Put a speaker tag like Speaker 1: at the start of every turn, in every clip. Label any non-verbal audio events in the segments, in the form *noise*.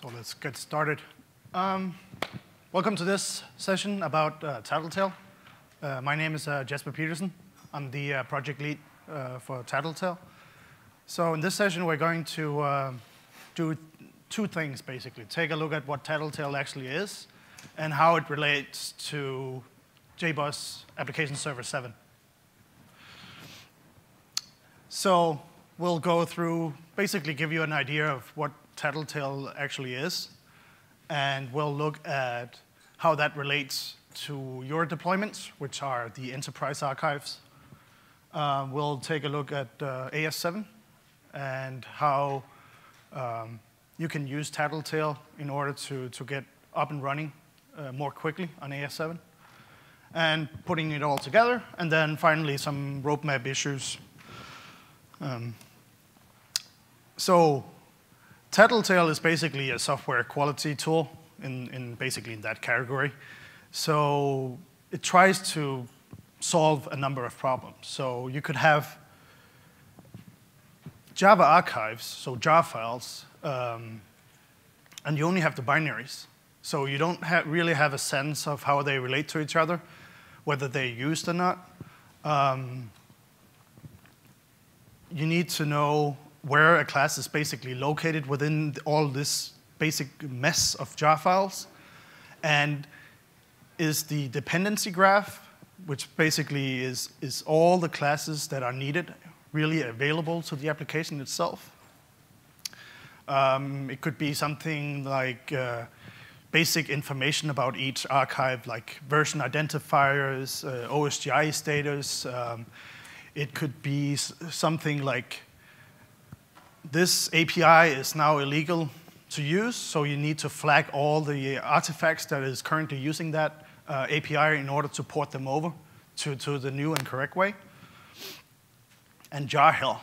Speaker 1: So let's get started. Um, welcome to this session about uh, Tattletale. Uh, my name is uh, Jesper Pedersen. I'm the uh, project lead uh, for Tattletale. So in this session, we're going to uh, do two things, basically. Take a look at what Tattletale actually is and how it relates to JBoss Application Server 7. So we'll go through, basically give you an idea of what Tattletale actually is, and we'll look at how that relates to your deployments, which are the enterprise archives. Uh, we'll take a look at uh, AS7 and how um, you can use Tattletale in order to, to get up and running uh, more quickly on AS7, and putting it all together, and then finally some roadmap issues. Um, so Tattletale is basically a software quality tool in, in basically in that category. So it tries to solve a number of problems. So you could have Java archives, so jar files, um, and you only have the binaries. So you don't ha really have a sense of how they relate to each other, whether they're used or not. Um, you need to know where a class is basically located within all this basic mess of jar files, and is the dependency graph, which basically is, is all the classes that are needed really available to the application itself. Um, it could be something like uh, basic information about each archive, like version identifiers, uh, OSGI status. Um, it could be something like this API is now illegal to use, so you need to flag all the artifacts that is currently using that uh, API in order to port them over to, to the new and correct way. And jar hell,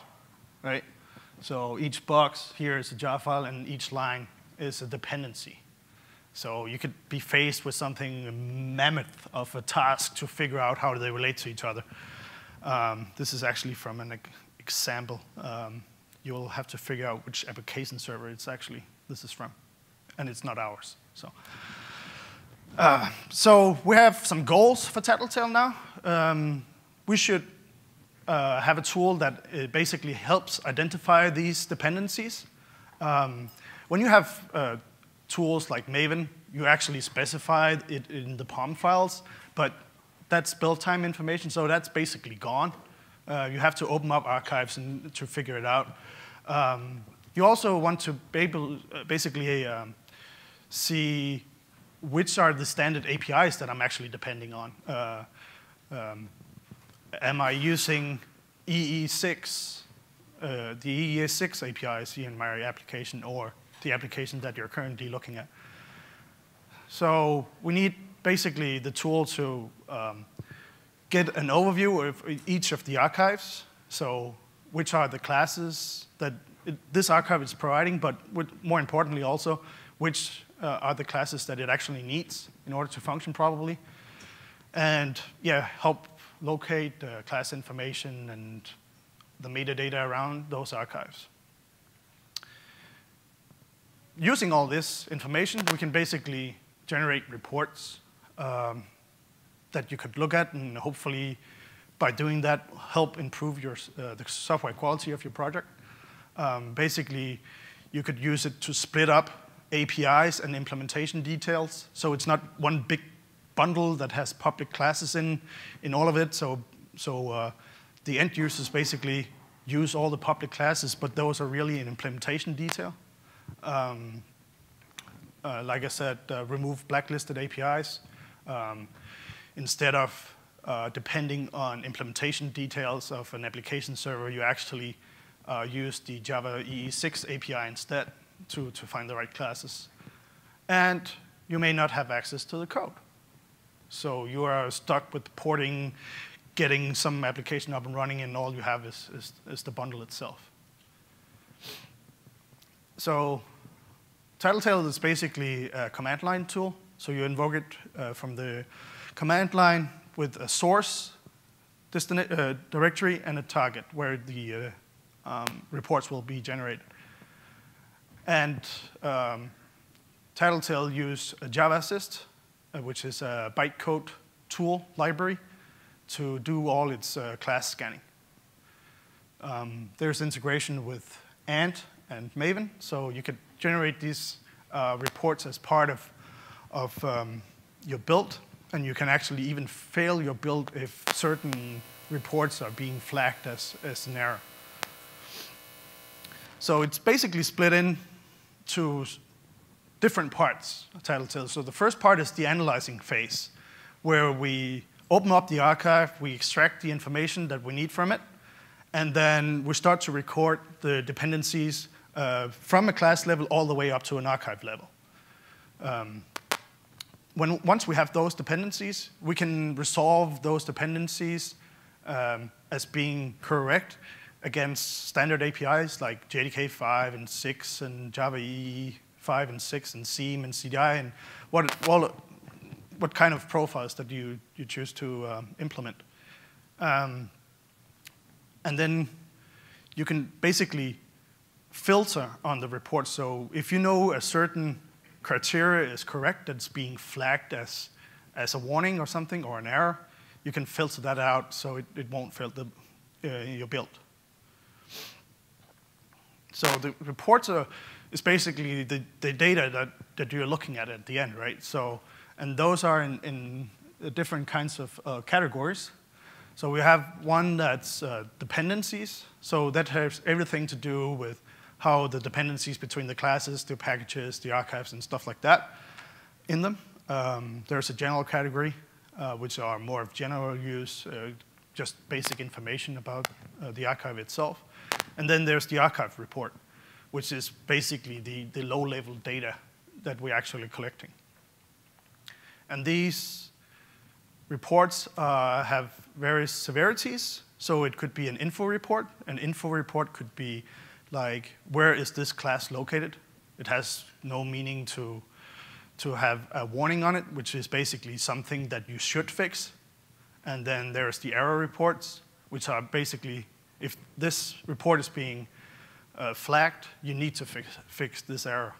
Speaker 1: right? So each box here is a jar file, and each line is a dependency. So you could be faced with something mammoth of a task to figure out how they relate to each other. Um, this is actually from an example. Um, you'll have to figure out which application server it's actually this is from, and it's not ours. So, uh, so we have some goals for Tattletale now. Um, we should uh, have a tool that uh, basically helps identify these dependencies. Um, when you have uh, tools like Maven, you actually specify it in the POM files, but that's build time information, so that's basically gone. Uh, you have to open up archives and, to figure it out. Um, you also want to able, uh, basically um, see which are the standard APIs that I'm actually depending on. Uh, um, am I using EE6, uh, the EE6 APIs in my application or the application that you're currently looking at? So we need basically the tool to um, get an overview of each of the archives. So which are the classes that it, this archive is providing, but more importantly also, which uh, are the classes that it actually needs in order to function properly. And yeah, help locate the class information and the metadata around those archives. Using all this information, we can basically generate reports um, that you could look at and hopefully by doing that, help improve your, uh, the software quality of your project. Um, basically, you could use it to split up APIs and implementation details. So it's not one big bundle that has public classes in, in all of it. So, so uh, the end users basically use all the public classes, but those are really in implementation detail. Um, uh, like I said, uh, remove blacklisted APIs. Um, instead of uh, depending on implementation details of an application server, you actually uh, use the Java EE6 API instead to, to find the right classes. And you may not have access to the code. So you are stuck with porting, getting some application up and running, and all you have is, is, is the bundle itself. So Tattletale is basically a command line tool. So you invoke it uh, from the command line with a source uh, directory and a target where the uh, um, reports will be generated. And um, Tattletale use Javassist, uh, which is a bytecode tool library to do all its uh, class scanning. Um, there's integration with Ant and Maven, so you could generate these uh, reports as part of, of um, your build, and you can actually even fail your build if certain reports are being flagged as, as an error. So it's basically split into different parts Tattletale. So the first part is the analyzing phase, where we open up the archive, we extract the information that we need from it, and then we start to record the dependencies uh, from a class level all the way up to an archive level. Um, when, once we have those dependencies, we can resolve those dependencies um, as being correct against standard APIs like JDK 5 and 6 and Java EE 5 and 6 and Seam and CDI and what, well, what kind of profiles that you, you choose to um, implement. Um, and then you can basically filter on the report. So if you know a certain criteria is correct, that's being flagged as, as a warning or something or an error, you can filter that out so it, it won't fail the, uh, your build. So the reports are, is basically the, the data that, that you're looking at at the end, right? So, and those are in, in different kinds of uh, categories. So we have one that's uh, dependencies. So that has everything to do with how the dependencies between the classes, the packages, the archives, and stuff like that in them. Um, there's a general category, uh, which are more of general use, uh, just basic information about uh, the archive itself. And then there's the archive report, which is basically the, the low-level data that we're actually collecting. And these reports uh, have various severities. So it could be an info report. An info report could be like, where is this class located? It has no meaning to, to have a warning on it, which is basically something that you should fix. And then there's the error reports, which are basically, if this report is being uh, flagged, you need to fix, fix this error.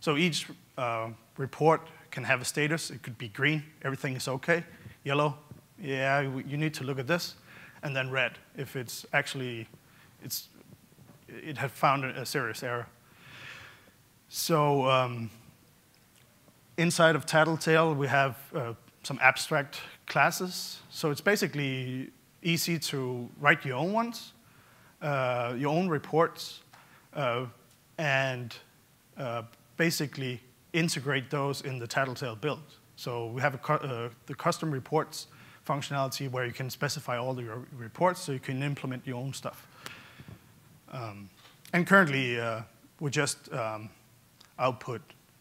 Speaker 1: So each uh, report can have a status. It could be green, everything is okay. Yellow, yeah, you need to look at this. And then red, if it's actually, it's it had found a serious error. So um, inside of Tattletale, we have uh, some abstract classes. So it's basically easy to write your own ones, uh, your own reports, uh, and uh, basically integrate those in the Tattletale build. So we have uh, the custom reports functionality where you can specify all your reports so you can implement your own stuff. Um, and currently, uh, we just um, output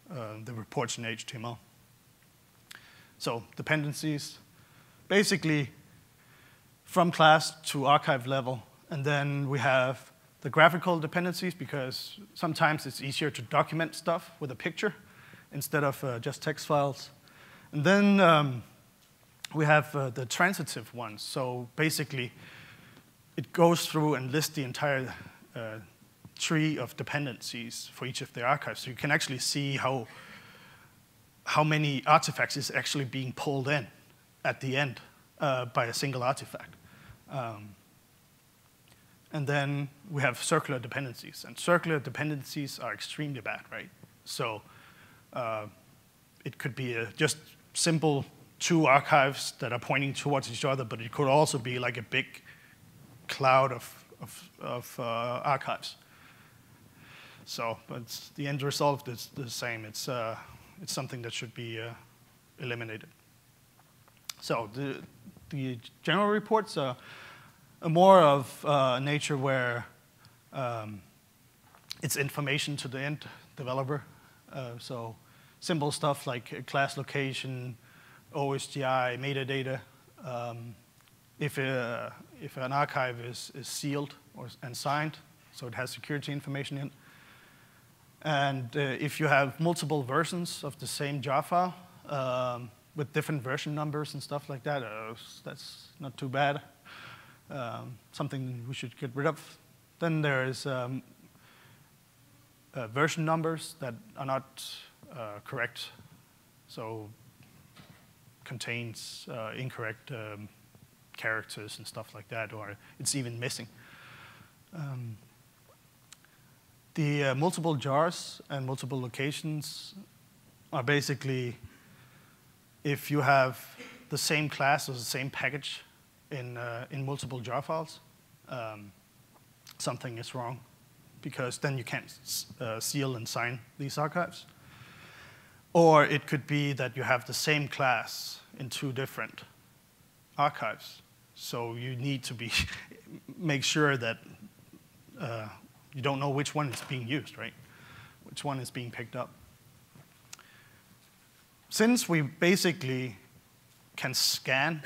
Speaker 1: uh, the reports in HTML. So dependencies, basically from class to archive level. And then we have the graphical dependencies because sometimes it's easier to document stuff with a picture instead of uh, just text files. And then um, we have uh, the transitive ones. So basically, it goes through and lists the entire uh, tree of dependencies for each of the archives. So you can actually see how, how many artifacts is actually being pulled in at the end uh, by a single artifact. Um, and then we have circular dependencies. And circular dependencies are extremely bad, right? So uh, it could be a just simple two archives that are pointing towards each other, but it could also be like a big cloud of, of, of uh, archives. So, but the end result is the same. It's, uh, it's something that should be uh, eliminated. So the, the general reports are, more of uh, nature where um, it's information to the end developer. Uh, so simple stuff like class location, OSGI, metadata. Um, if, uh, if an archive is, is sealed or, and signed, so it has security information in, and uh, if you have multiple versions of the same jar file um, with different version numbers and stuff like that, uh, that's not too bad. Um, something we should get rid of. Then there is um, uh, version numbers that are not uh, correct, so contains uh, incorrect um, characters and stuff like that, or it's even missing. Um, the uh, multiple jars and multiple locations are basically if you have the same class or the same package in, uh, in multiple jar files, um, something is wrong because then you can't uh, seal and sign these archives. Or it could be that you have the same class in two different archives. So you need to be *laughs* make sure that uh, you don't know which one is being used, right? Which one is being picked up. Since we basically can scan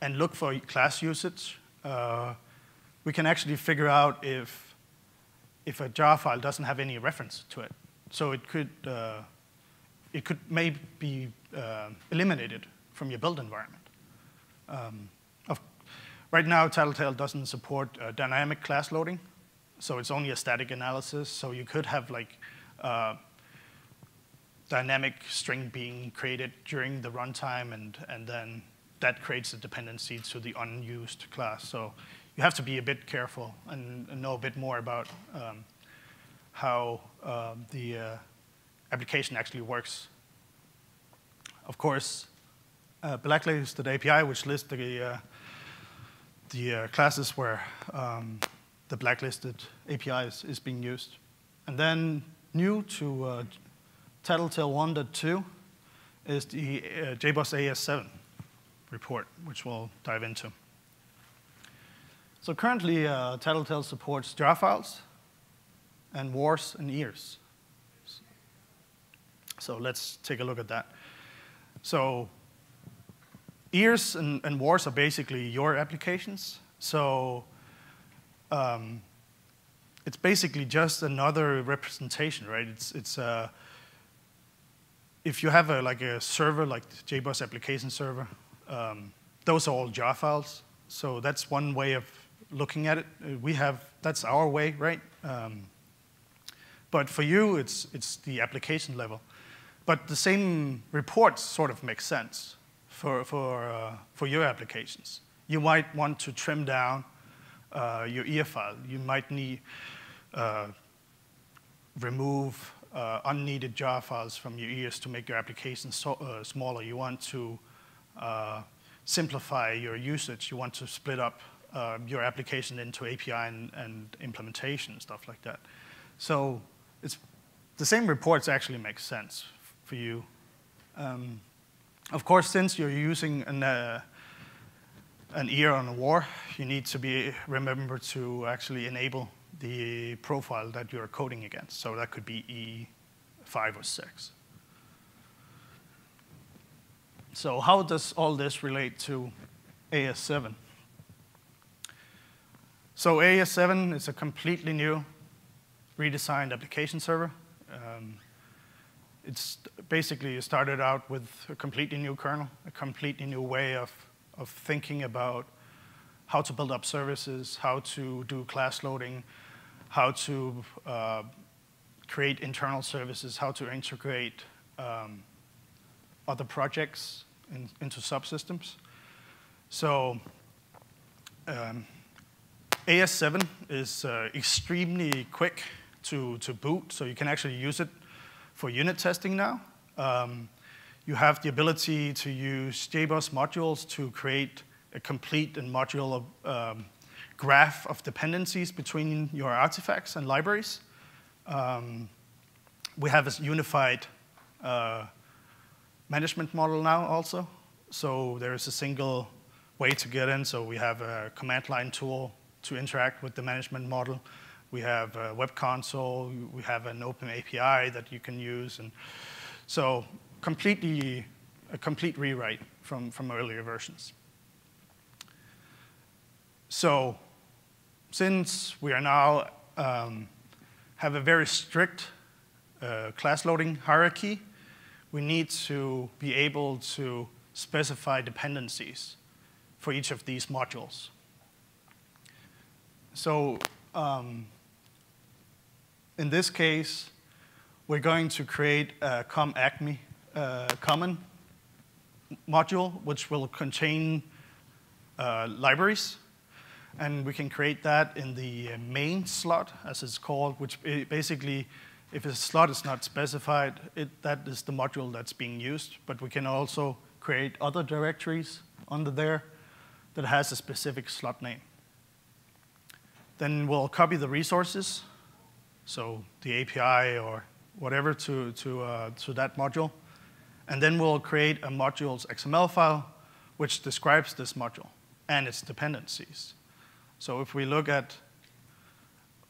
Speaker 1: and look for class usage, uh, we can actually figure out if, if a jar file doesn't have any reference to it. So it could, uh, it could maybe be uh, eliminated from your build environment. Um, of, right now, Tattletale doesn't support uh, dynamic class loading, so it's only a static analysis. So you could have like uh, dynamic string being created during the runtime, and, and then that creates a dependency to the unused class. So you have to be a bit careful and, and know a bit more about um, how uh, the uh, application actually works. Of course, uh, blacklisted API, which lists the, uh, the uh, classes where um, the blacklisted API is, is, being used. And then new to uh, Tattletale 1.2 is the JBoss AS7 report, which we'll dive into. So currently, uh, Tattletale supports jar files and wars and ears. So let's take a look at that. So ears and, and wars are basically your applications. So um, it's basically just another representation, right? It's, it's uh, if you have a, like a server, like JBoss application server, um, those are all jar files. So that's one way of looking at it. Uh, we have, that's our way, right? Um, but for you, it's, it's the application level. But the same reports sort of make sense for, for, uh, for your applications. You might want to trim down uh, your ear file. You might need uh, remove uh, unneeded jar files from your ears to make your application so, uh, smaller. You want to uh, simplify your usage. You want to split up your application into API and, and, implementation and stuff like that. So it's, the same reports actually make sense for you. Um, of course, since you're using an, uh, an ear on a war, you need to be remember to actually enable the profile that you're coding against. So that could be E5 or 6. So how does all this relate to AS7? So AS7 is a completely new redesigned application server. Um, it's basically started out with a completely new kernel, a completely new way of, of thinking about how to build up services, how to do class loading, how to uh, create internal services, how to integrate um, other projects in, into subsystems. So um, AS7 is uh, extremely quick to, to boot, so you can actually use it for unit testing now. Um, you have the ability to use JBoss modules to create a complete and modular um, graph of dependencies between your artifacts and libraries. Um, we have a unified uh, management model now also. So there is a single way to get in. So we have a command line tool to interact with the management model. We have a web console. We have an open API that you can use. And so completely, a complete rewrite from, from earlier versions. So since we are now um, have a very strict uh, class loading hierarchy, we need to be able to specify dependencies for each of these modules. So um, in this case, we're going to create a COM-ACME uh, common module, which will contain uh, libraries. And we can create that in the main slot, as it's called, which basically, if a slot is not specified, it, that is the module that's being used. But we can also create other directories under there that has a specific slot name. Then we'll copy the resources, so the API or whatever to, to, uh, to that module. And then we'll create a module's XML file which describes this module and its dependencies. So if we look at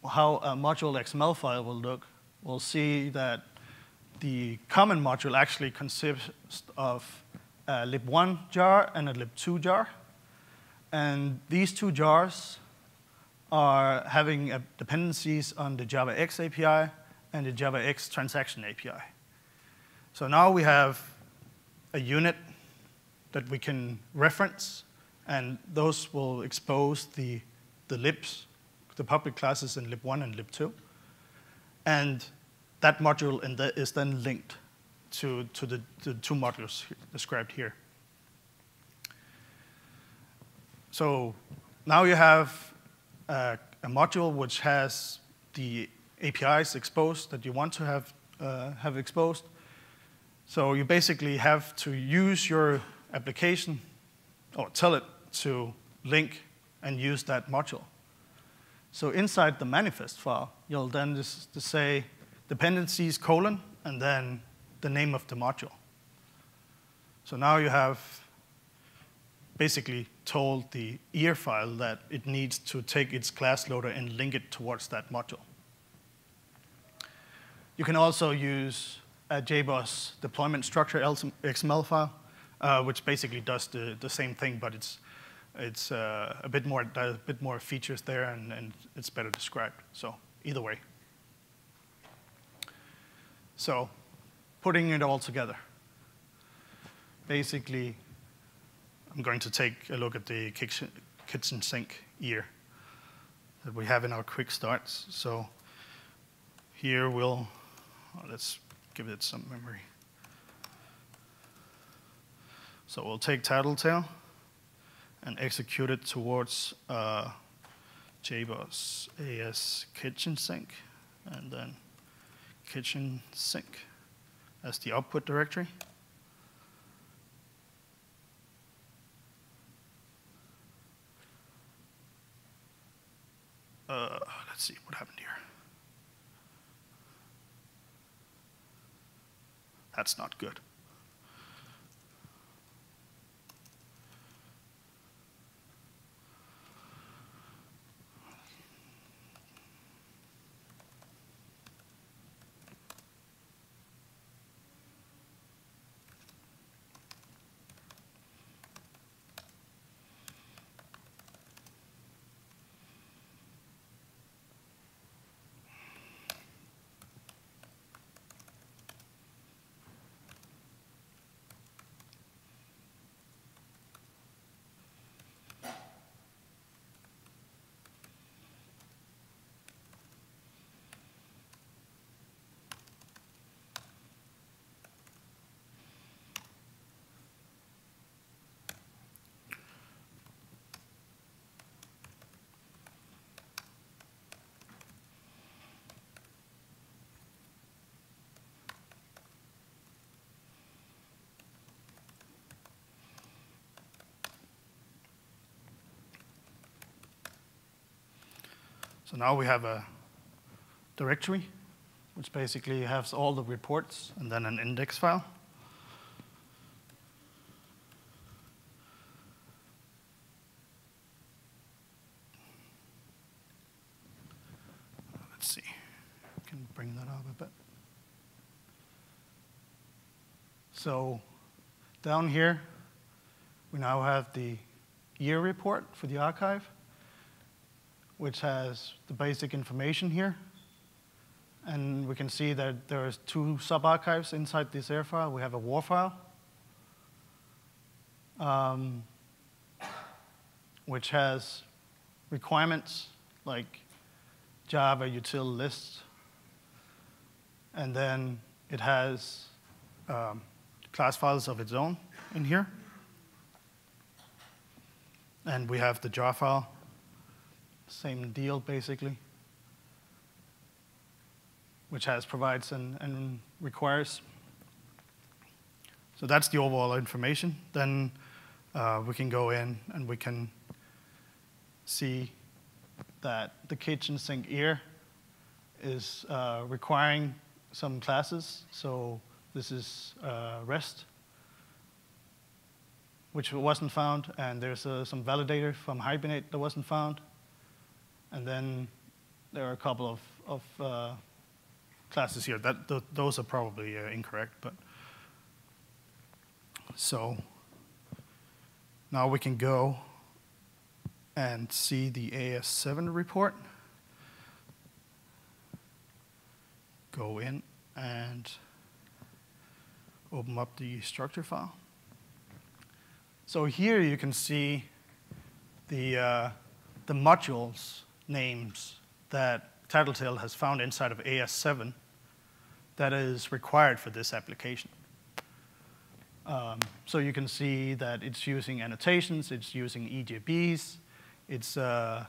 Speaker 1: how a module XML file will look, we'll see that the common module actually consists of a lib1 jar and a lib2 jar. And these two jars are having uh, dependencies on the JavaX API and the JavaX transaction API. So now we have a unit that we can reference, and those will expose the, the libs, the public classes in lib1 and lib2. And that module is then linked to, to the, the two modules described here. So now you have a, a, module which has the APIs exposed that you want to have, uh, have exposed. So you basically have to use your application or tell it to link and use that module. So inside the manifest file, you'll then just, just say dependencies colon and then the name of the module. So now you have basically told the ear file that it needs to take its class loader and link it towards that module. You can also use a JBoss deployment structure XML file, uh, which basically does the, the same thing, but it's, it's uh, a, bit more, a bit more features there and, and it's better described. So either way. So putting it all together. Basically, I'm going to take a look at the kitchen, sink ear that we have in our quick starts. So here we'll, well, let's give it some memory. So we'll take Tattletale and execute it towards uh, JBoss AS kitchen sink and then kitchen sink as the output directory. Uh, let's see what happened here. That's not good. So now we have a directory, which basically has all the reports and then an index file. Let's see, I can bring that up a bit. So down here, we now have the ear report for the archive which has the basic information here. And we can see that there's two subarchives inside this ear file. We have a war file, um, which has requirements like Java util lists. and then it has um, class files of its own in here. And we have the jar file, same deal basically, which has provides and, and requires. So that's the overall information. Then uh, we can go in and we can see that the kitchen sink ear is uh, requiring some classes. So this is uh, REST, which wasn't found, and there's uh, some validator from Hibernate that wasn't found. And then there are a couple of, of uh, classes here. That, th those are probably uh, incorrect, but so now we can go and see the AS7 report. Go in and open up the structure file. So here you can see the, uh, the modules names that Tattletale has found inside of AS7 that is required for this application. Um, so you can see that it's using annotations, it's using EJBs, it's, uh,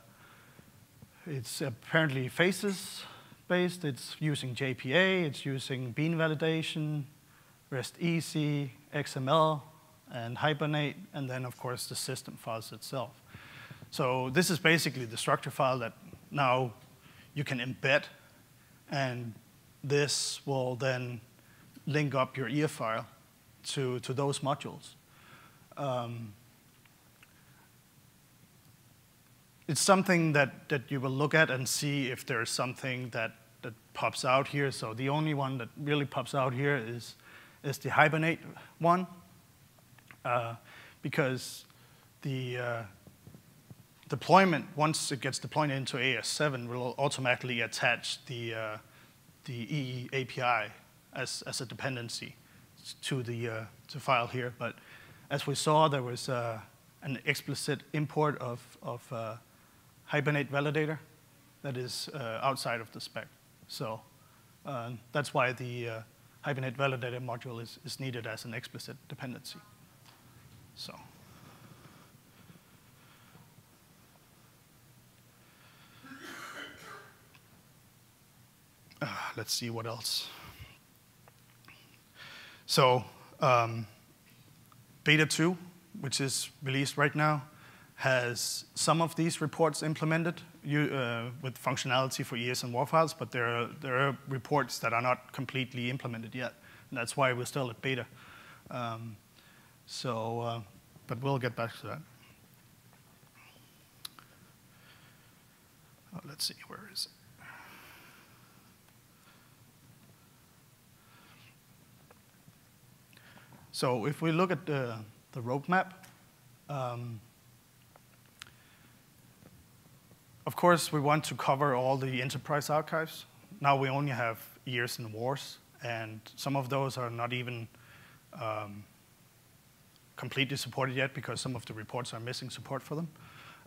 Speaker 1: it's apparently faces based, it's using JPA, it's using bean validation, RESTEasy, XML, and Hibernate, and then of course the system files itself. So this is basically the structure file that now you can embed, and this will then link up your ear file to, to those modules. Um, it's something that, that you will look at and see if there's something that, that pops out here. So the only one that really pops out here is, is the Hibernate one, uh, because the uh, deployment, once it gets deployed into AS7, will automatically attach the, uh, the EE API as, as a dependency to the uh, to file here. But as we saw, there was uh, an explicit import of, of uh, Hibernate validator that is uh, outside of the spec. So uh, that's why the Hibernate validator module is, is needed as an explicit dependency. So. Let's see what else. So um, Beta 2, which is released right now, has some of these reports implemented you, uh, with functionality for ES and WAR files, but there are, there are reports that are not completely implemented yet. And that's why we're still at beta. Um, so, uh, but we'll get back to that. Oh, let's see, where is it? So if we look at the, the roadmap, um, of course, we want to cover all the enterprise archives. Now we only have ears and wars, and some of those are not even um, completely supported yet because some of the reports are missing support for them.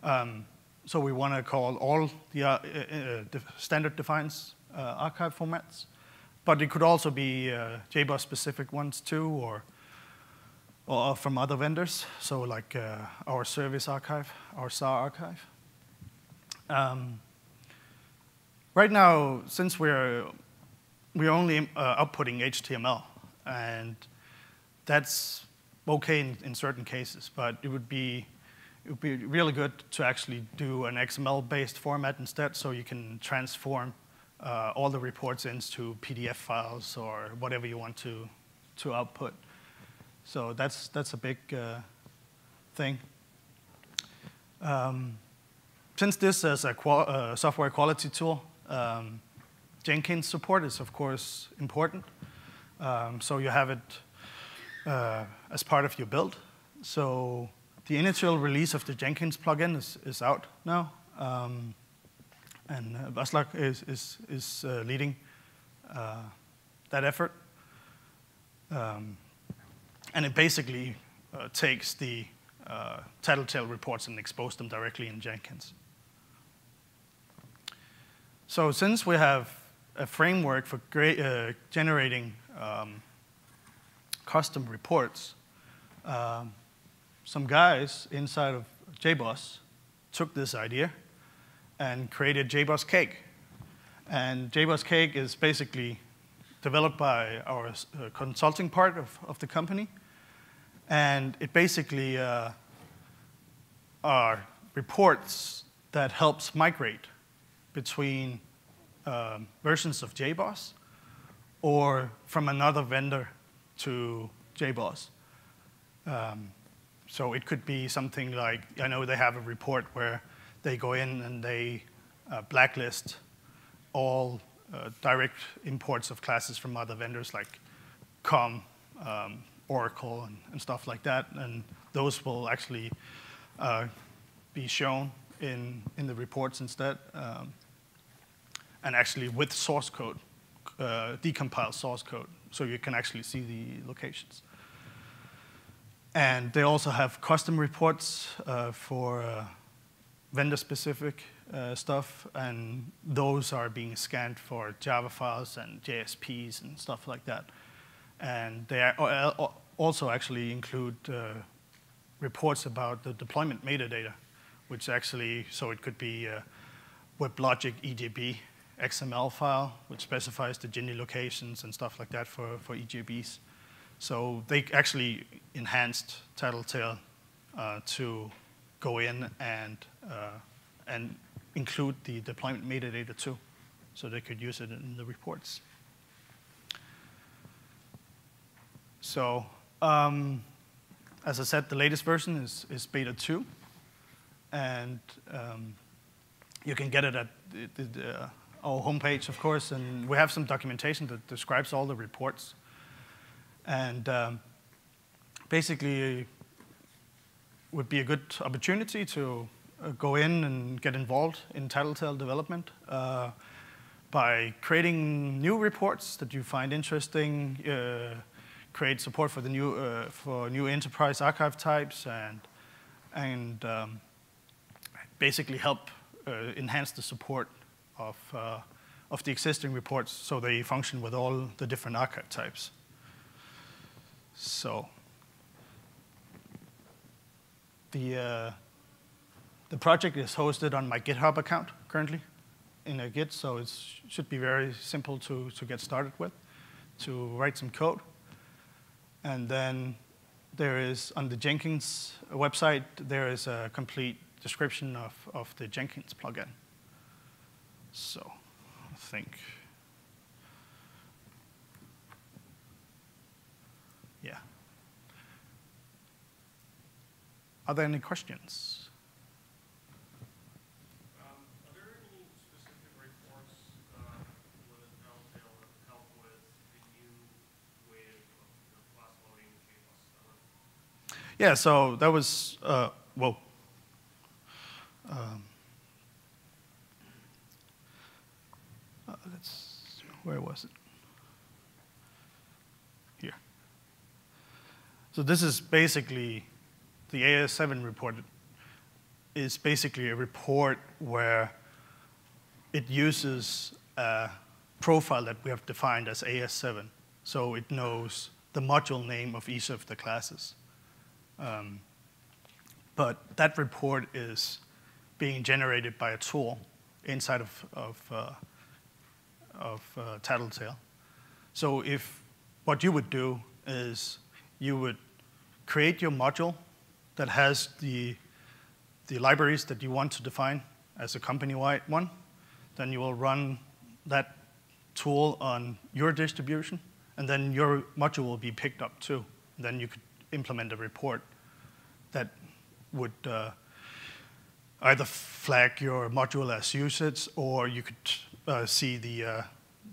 Speaker 1: Um, so we want to call all the uh, uh, standard defines uh, archive formats, but it could also be uh, JBoss specific ones too, or or from other vendors, so like uh, our service archive, our SAR archive. Um, right now, since we're, we're only uh, outputting HTML, and that's okay in, in certain cases, but it would be it would be really good to actually do an XML-based format instead, so you can transform uh, all the reports into PDF files or whatever you want to, to output. So that's, that's a big uh, thing. Um, since this is a qual uh, software quality tool, um, Jenkins support is, of course, important. Um, so you have it uh, as part of your build. So the initial release of the Jenkins plugin is, is out now. Um, and uh, Vaslak is, is, is uh, leading uh, that effort. Um, and it basically uh, takes the uh, Tattletale reports and exposes them directly in Jenkins. So since we have a framework for uh, generating um, custom reports. Um, some guys inside of JBoss took this idea and created JBoss Cake. And JBoss Cake is basically developed by our uh, consulting part of, of the company. And it basically uh, are reports that helps migrate between um, versions of JBoss or from another vendor to JBoss. Um, so it could be something like, I know they have a report where they go in and they uh, blacklist all direct imports of classes from other vendors like COM, um, Oracle, and, and, stuff like that. And those will actually uh, be shown in, in the reports instead. Um, and actually with source code, uh, decompile source code, so you can actually see the locations. And they also have custom reports uh, for uh, vendor-specific uh, stuff, and those are being scanned for Java files and JSPs and stuff like that. And they uh, also actually include uh, reports about the deployment metadata, which actually, so it could be WebLogic EJB XML file, which specifies the JNDI locations and stuff like that for, for EJBs. So they actually enhanced Tattletale uh, to go in and, uh, and include the deployment metadata too, so they could use it in the reports. So um, as I said, the latest version is, is beta 2, and um, you can get it at the, the, uh, our homepage, of course, and we have some documentation that describes all the reports. And um, basically, would be a good opportunity to uh, go in and get involved in Tattletale development uh, by creating new reports that you find interesting, uh, create support for the new uh, for new enterprise archive types, and and um, basically help uh, enhance the support of uh, of the existing reports so they function with all the different archive types. So the, uh, the project is hosted on my GitHub account currently in a Git, so it should be very simple to, to get started with, to write some code. And then there is, on the Jenkins website, there is a complete description of, of the Jenkins plugin. So I think Are there any questions?
Speaker 2: Um, are there any specific reports uh, within Tattletale that help with the new way of class loading JBoss 7?
Speaker 1: Yeah, so that was, uh, well, um, uh, let's, where was it? Here. So this is basically the AS7 report is basically a report where it uses a profile that we have defined as AS7. So it knows the module name of each of the classes. Um, but that report is being generated by a tool inside of, of, uh, of uh, Tattletale. So if what you would do is you would create your module that has the, the libraries that you want to define as a company-wide one. Then you will run that tool on your distribution, and then your module will be picked up too. then you could implement a report that would uh, either flag your module as usage, or you could uh, see the uh,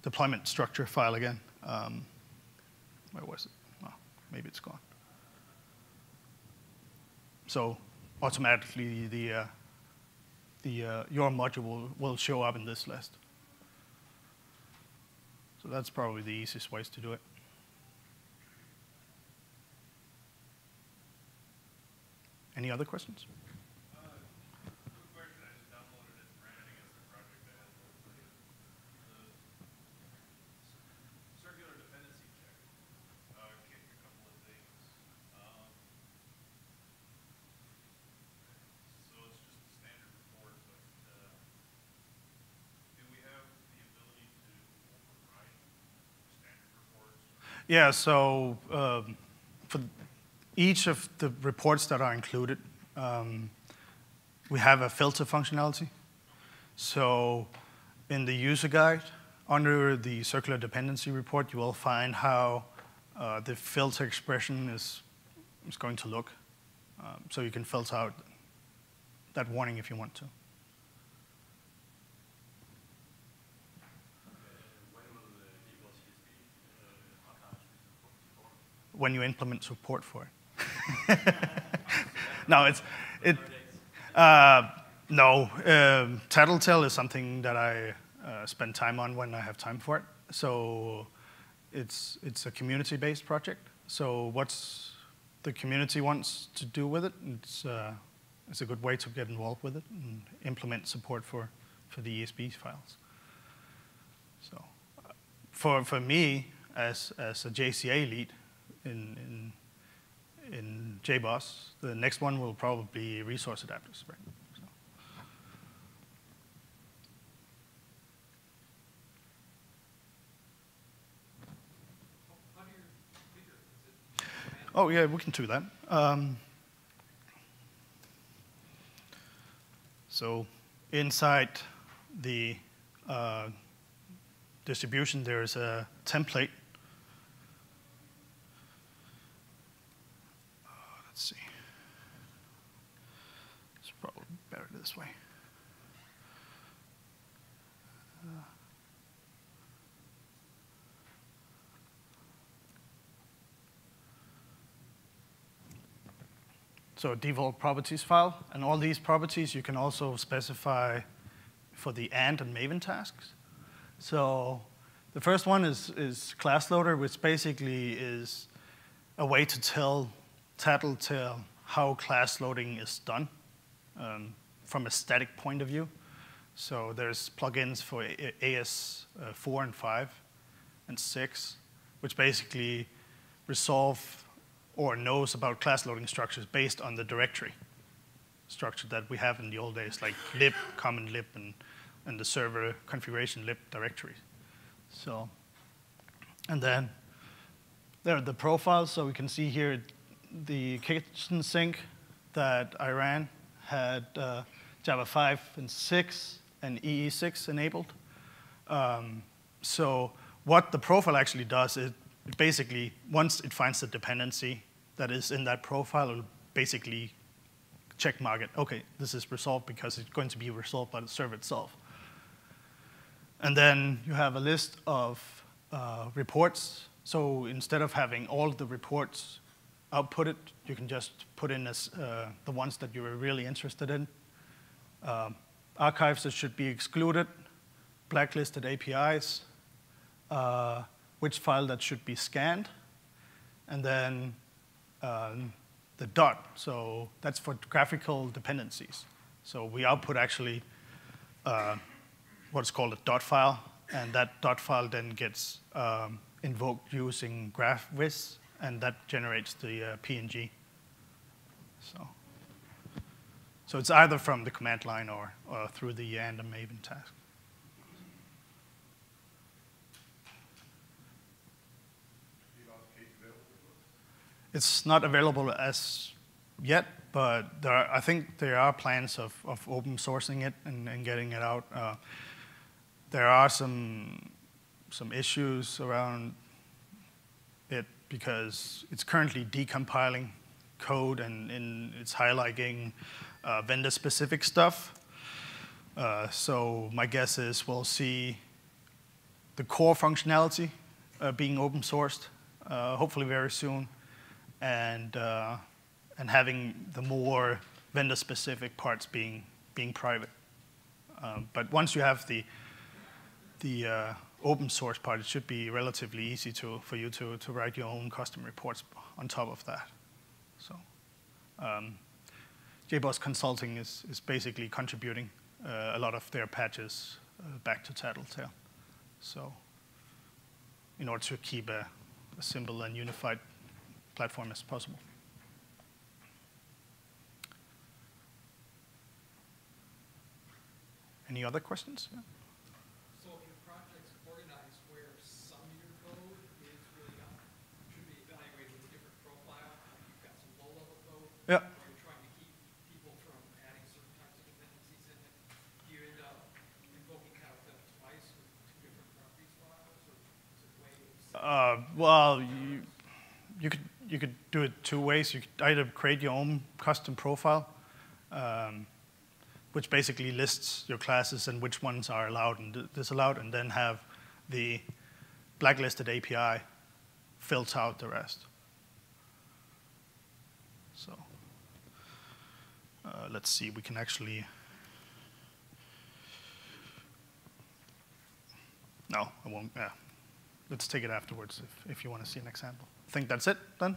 Speaker 1: deployment structure file again. Um, where was it? Oh, maybe it's gone. So automatically the, uh, the, uh, your module will, will show up in this list. So that's probably the easiest ways to do it. Any other questions? Yeah, so um, for each of the reports that are included, um, we have a filter functionality. So in the user guide, under the circular dependency report, you will find how uh, the filter expression is, is going to look. Um, so you can filter out that warning if you want to. When you implement support for it. *laughs* no, it's it. Uh, no, um, Tattletale is something that I uh, spend time on when I have time for it. So it's it's a community-based project. So what's the community wants to do with it? It's uh, it's a good way to get involved with it and implement support for for the ESB files. So for for me as as a JCA lead in in in JBoss, the next one will probably be resource adapters, right? Oh, yeah, we can do that. Um, so inside the uh, distribution, there's a template. Let's see. It's probably better this way. Uh, so default properties file. And all these properties you can also specify for the Ant and Maven tasks. So the first one is, is class loader, which basically is a way to tell Tattletale how class loading is done um, from a static point of view. So there's plugins for AS4 uh, and 5 and 6, which basically resolve or knows about class loading structures based on the directory structure that we have in the old days, like lib, common lib, and, and the server configuration lib directories. So, and then there are the profiles. So we can see here the kitchen sink that I ran had uh, Java 5 and 6 and EE6 enabled. Um, so what the profile actually does is basically, once it finds the dependency, that is in that profile it will basically check mark it. Okay, this is resolved because it's going to be resolved by the server itself. And then you have a list of uh, reports. So instead of having all the reports outputted, you can just put in as, uh, the ones that you are really interested in. Uh, archives that should be excluded, blacklisted APIs, uh, which file that should be scanned, and then um, the dot. So that's for graphical dependencies. So we output actually uh, what's called a dot file, and that dot file then gets um, invoked using GraphViz, and that generates the uh, PNG. So, so it's either from the command line or, or through the and Maven task. It's not available as yet, but are, I think there are plans of, of open sourcing it Ant, and getting it out. Uh, there are some, some issues around because it's currently decompiling code and, and it's highlighting uh, vendor-specific stuff. Uh, so my guess is we'll see the core functionality uh, being open sourced, uh, hopefully very soon and, uh, and having the more vendor-specific parts being, being private. Um, but once you have the, the uh, open source part, it should be relatively easy to, for you to, to write your own custom reports on top of that. So um, JBoss Consulting is, is basically contributing uh, a lot of their patches uh, back to Tattletale. So in order to keep a, a simple and unified platform as possible. Any other questions? Yeah.
Speaker 3: So your project's organized where some of your code is really
Speaker 1: you, you could you could do it two ways. You could either create your own custom profile, um, which basically lists your classes and which ones are allowed and disallowed, and then have the blacklisted API filter out the rest. So uh, let's see, we can actually. No, I won't. Yeah. Let's take it afterwards if, if you want to see an example. I think that's it then.